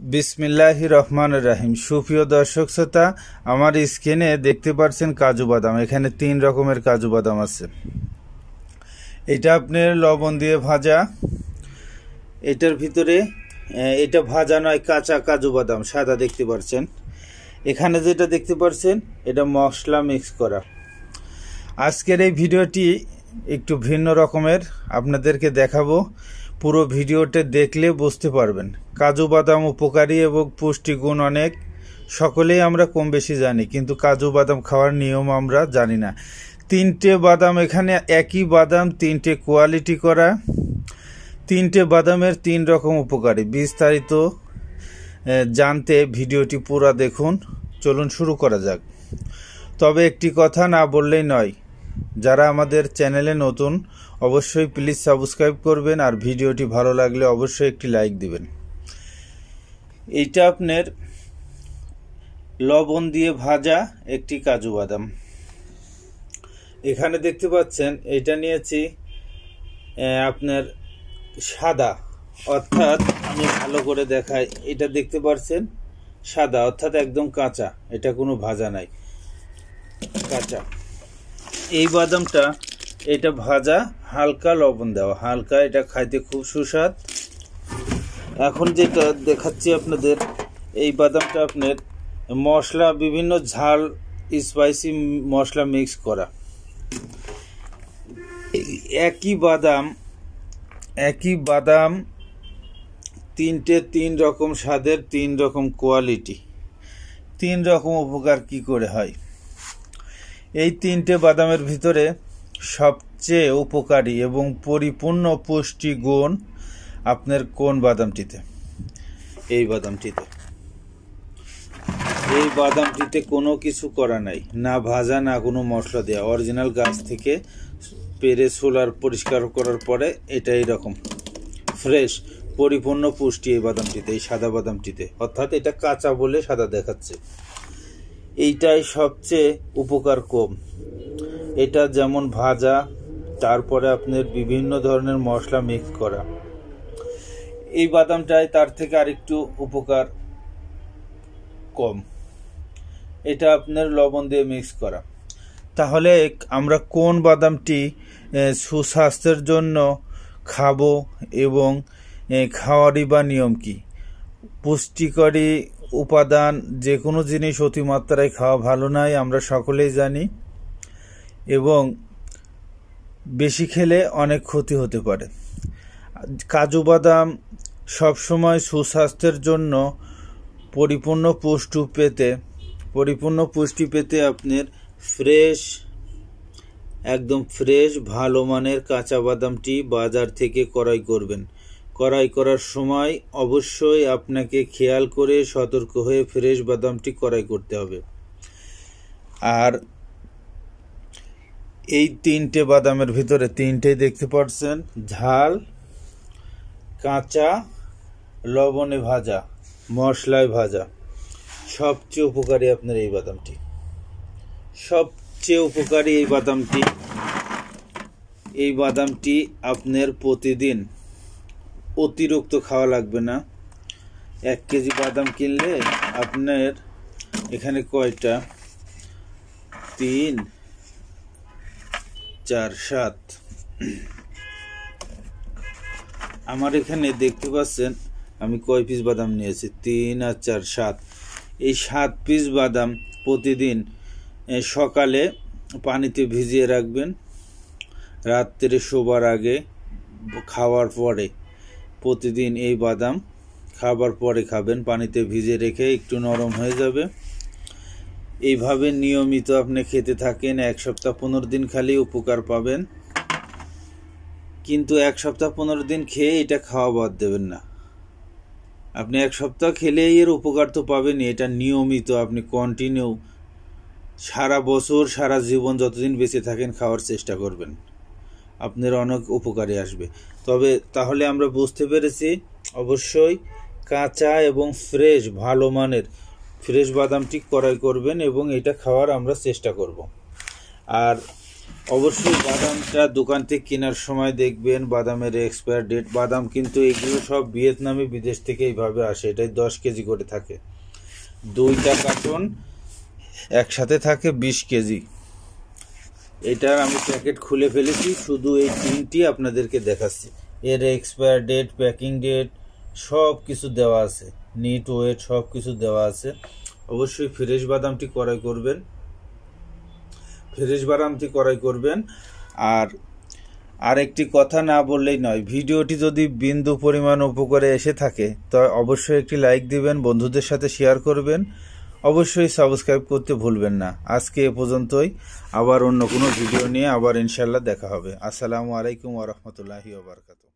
বিসমিল্লাহ রহমান রাহিম। সুপ্রিয় দর্শক শ্রোতা, আমার স্ক্রিনে দেখতে পাচ্ছেন কাজু বাদাম। এখানে তিন রকমের কাজু বাদাম আছে। এটা আপনার লবণ দিয়ে ভাজা। এটার ভিতরে এটা ভাজা নয়, কাঁচা কাজু বাদাম, সাদা দেখতে পাচ্ছেন। এখানে যেটা দেখতে পাচ্ছেন, এটা মশলা মিক্স করা। আজকের এই ভিডিওটি একটু ভিন্ন রকমের। আপনাদেরকে দেখাবো। পুরো ভিডিওটা দেখলে বুঝতে পারবেন। কাজু, বাদাম উপকারী এবং পুষ্টিগুণ অনেক। সকলেই আমরা কম বেশি জানি, কিন্তু কাজু, বাদাম খাওয়ার নিয়ম আমরা জানি না। তিনটে বাদাম এখানে, একই বাদাম, তিনটে কোয়ালিটি করা। তিনটে বাদামের তিন রকম উপকারী। বিস্তারিত জানতে ভিডিওটি পুরা দেখুন। চলুন শুরু করা যাক। তবে একটি কথা না বললেই নয় যারা আমাদের চ্যানেলে নতুন, অবশ্যই প্লিজ সাবস্ক্রাইব করবেন আর ভিডিওটি ভালো লাগলে অবশ্যই একটি লাইক দিবেন। এইটা আপনার লবণ দিয়ে ভাজা একটি কাজু বাদাম। এখানে দেখতে পাচ্ছেন এটা নিয়েছি আপনার সাদা। অর্থাৎ আমি ভালো করে দেখাই, এটা দেখতে পাচ্ছেন, সাদা, অর্থাৎ একদম কাঁচা। এটা কোনো ভাজা নাই। কাঁচা। এই বাদামটা, এটা ভাজা, হালকা লবণ দেওয়া। হালকা, এটা খাইতে খুব সুস্বাদ। এখন যেটা দেখাচ্ছি আপনাদের, এই বাদামটা আপনার মশলা, বিভিন্ন ঝাল স্পাইসি মশলা মিক্স করা। একই বাদাম একই বাদাম, তিনটে তিন রকম স্বাদের, তিন রকম কোয়ালিটি তিন রকম উপকার কি করে হয়? এই তিনটে বাদামের ভিতরে সবচেয়ে উপকারী এবং পরিপূর্ণ পুষ্টি গুণ আপনার কোন বাদামটিতে? এই বাদামটিতে। এই বাদামটিতে কোনো কিছু করা নাই। না ভাজা, না কোনো মশলা দেওয়া অরিজিনাল গাছ থেকে পেরে সোলার পরিষ্কার করার পরে এটা এইরকম ফ্রেশ, পরিপূর্ণ পুষ্টি এই বাদামটিতে, এই সাদা বাদামটিতে। অর্থাৎ এটা কাঁচা বলে সাদা দেখাচ্ছে। এইটাই সবচেয়ে উপকার কম। এটা যেমন ভাজা, তারপরে আপনার বিভিন্ন ধরনের মশলা মিক্স করা। এই বাদামটাই তার থেকে আরেকটু উপকার কম। এটা আপনার লবণ দিয়ে মিক্স করা। তাহলে আমরা কোন বাদামটি সুস্বাস্থ্যের জন্য খাব এবং খাওয়ারই বা নিয়ম কি? পুষ্টিকরী উপাদান যে কোনো জিনিস অতিমাত্রায় খাওয়া ভালো নয়, আমরা সকলেই জানি। এবং বেশি খেলে অনেক ক্ষতি হতে পারে। কাজু বাদাম সবসময় সুস্বাস্থ্যের জন্য পরিপূর্ণ পুষ্টি পেতে, পরিপূর্ণ পুষ্টি পেতে আপনার ফ্রেশ, একদম ফ্রেশ, ভালো মানের কাঁচা বাদামটি বাজার থেকে ক্রয় করবেন। ক্রয় করার সময় অবশ্যই আপনাকে খেয়াল করে সতর্ক হয়ে ফ্রেশ বাদামটি ক্রয় করতে হবে। আর এই তিনটে বাদামের ভিতরে তিনটেই দেখতে পাচ্ছেন, ঝাল, কাঁচা, লবণে ভাজা, মশলায় ভাজা। সবচেয়ে উপকারী আপনার এই বাদামটি। সবচেয়ে উপকারী এই বাদামটি এই বাদামটি আপনার প্রতিদিন অতিরিক্ত খাওয়া লাগবে না। এক কেজি বাদাম কিনলে আপনার এখানে কয়টা? তিন, চার, সাত। আমার এখানে দেখতে পাচ্ছেন, আমি কয় পিস বাদাম নিয়েছি? তিন আর চার, সাত। এই সাত পিস বাদাম প্রতিদিন সকালে পানিতে ভিজিয়ে রাখবেন। রাত্রে শোবার আগে খাওয়ার পরে। প্রতিদিন এই বাদাম খাবার পরে খাবেন, পানিতে ভিজে রেখে একটু নরম হয়ে যাবে। এইভাবে নিয়মিত আপনি খেতে থাকেন, এক সপ্তাহ পনেরো দিন খালি উপকার পাবেন। কিন্তু এক সপ্তাহ পনেরো দিন খেয়ে এটা খাওয়া বাদ দেবেন না। আপনি এক সপ্তাহ খেলেই এর উপকার তো পাবেনই, এটা নিয়মিত আপনি কন্টিনিউ সারা বছর, সারা জীবন যতদিন বেঁচে থাকেন খাওয়ার চেষ্টা করবেন। আপনার অনেক উপকারে আসবে। তবে তাহলে আমরা বুঝতে পেরেছি, অবশ্যই কাঁচা এবং ফ্রেশ, ভালো মানের ফ্রেশ বাদামটি ক্রয় করবেন এবং এটা খাওয়ার আমরা চেষ্টা করব। আর অবশ্যই বাদামটা দোকান থেকে কেনার সময় দেখবেন, বাদামের এক্সপায়ার ডেট বাদাম কিন্তু এগুলো সব ভিয়েতনামে বিদেশ থেকে এইভাবে আসে, এটাই দশ কেজি করে থাকে। দুইটা কার্টন একসাথে থাকে বিশ কেজি। এটার আমি প্যাকেট খুলে ফেলেছি, শুধু এই তিনটি আপনাদেরকে দেখাচ্ছি। এর এক্সপায়ার ডেট প্যাকিং ডেট সব কিছু দেওয়া আছে। নিট ওয়েট সব কিছু দেওয়া আছে। অবশ্যই ফ্রেশ বাদামটি করাই করবেন। ফ্রেশ বাদামটি করাই করবেন। আর আর একটি কথা না বললেই নয়, ভিডিওটি যদি বিন্দু পরিমাণ উপকারে এসে থাকে, তো অবশ্যই একটি লাইক দিবেন, বন্ধুদের সাথে শেয়ার করবেন। অবশ্যই সাবস্ক্রাইব করতে ভুলবেন না। আজকে এ পর্যন্তই। আবার অন্য কোনো ভিডিও নিয়ে আবার ইনশাল্লাহ দেখা হবে। আসসালামু আলাইকুম ওরহমতুল্লাহি ওবরকাতু